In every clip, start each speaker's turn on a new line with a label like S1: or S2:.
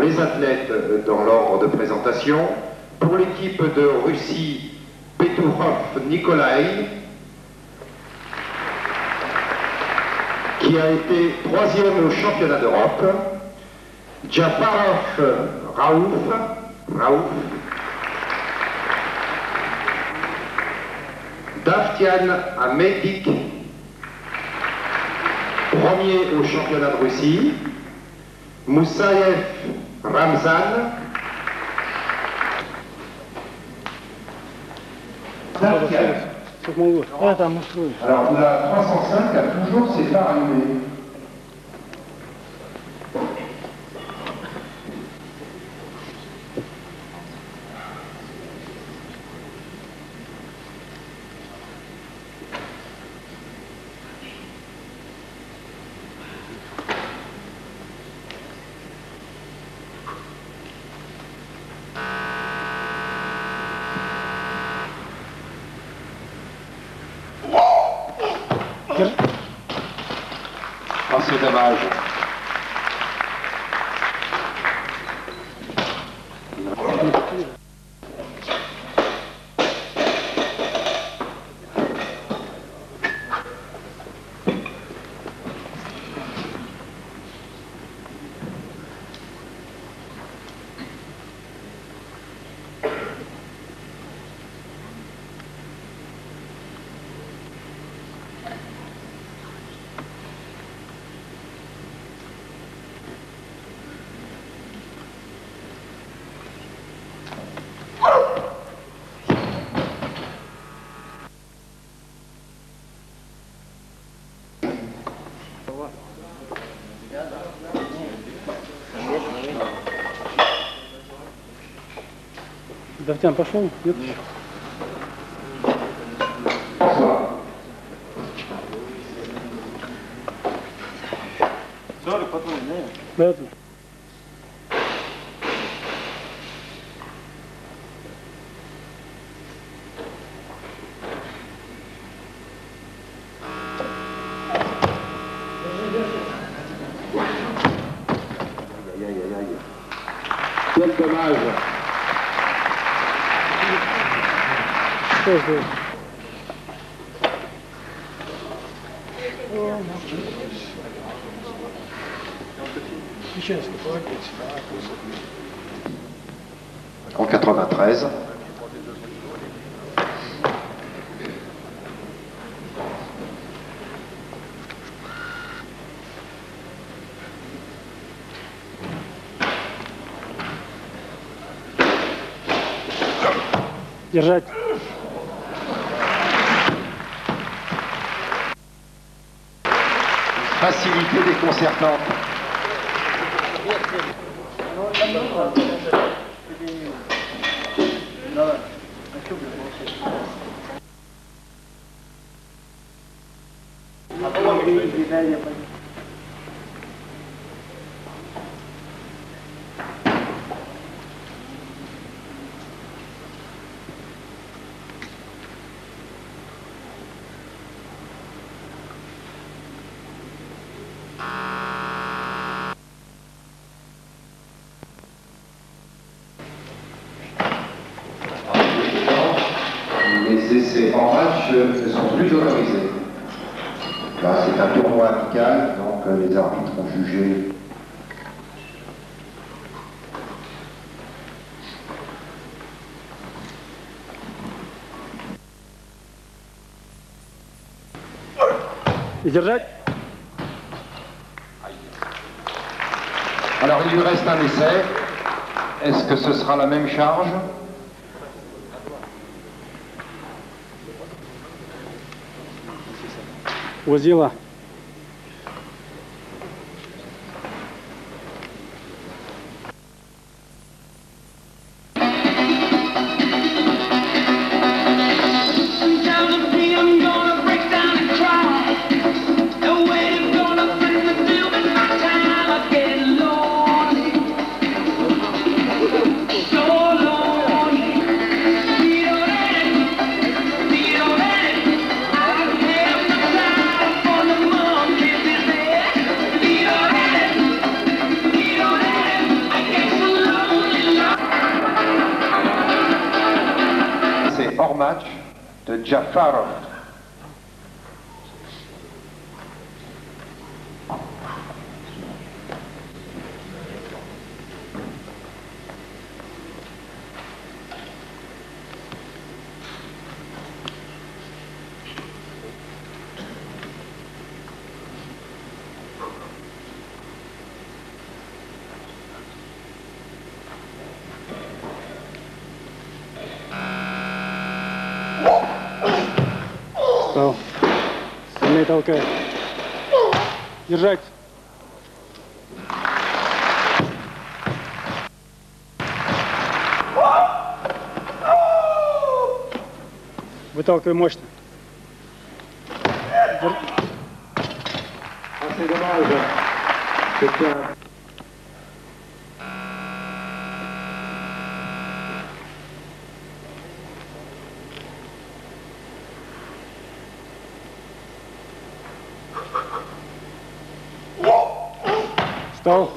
S1: les athlètes dans l'ordre de présentation. Pour l'équipe de Russie, Peturov Nikolai, qui a été troisième au championnat d'Europe. Jafarov Raouf, Raouf. Daftian Amedik, premier au championnat de Russie. Moussaïef Ramzan. Alors la 305 a toujours ses phares allumés. seu trabalho. Thank
S2: Давтян пошел? Нет? Нет. Да, Santo
S1: Naja. dommage.
S2: Что здесь?
S1: En 93.
S2: Держать.
S1: Facilité déconcertante. Là, c'est un tournoi amical, donc euh, les arbitres ont jugé. Alors il lui reste un essai. Est-ce que ce sera la même charge? Vou de
S2: lá. Jafarov. Толкай. Держать. Выталкивай мощно. Дер- Стол.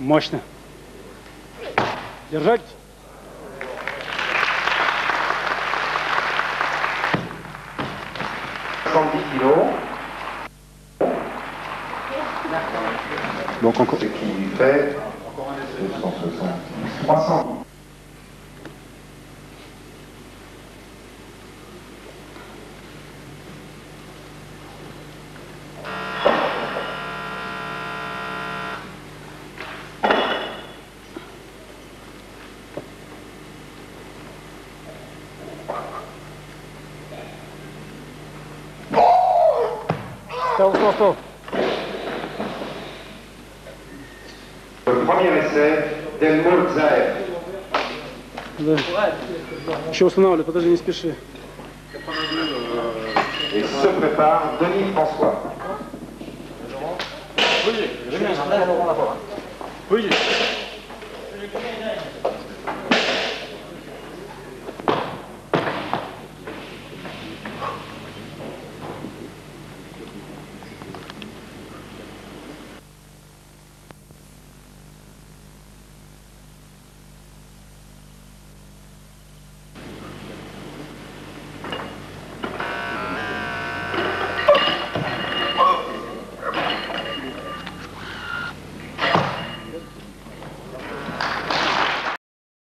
S2: Мощно. Держать. Bon concours.
S1: Ce qui fait 260. 300.
S2: Встал, встал, встал.
S1: Le premier essai d'Elmo Zaev.
S2: Да. Еще устанавливай, подожди, не спеши.
S1: Et se prépare Denis François.
S3: Выйди.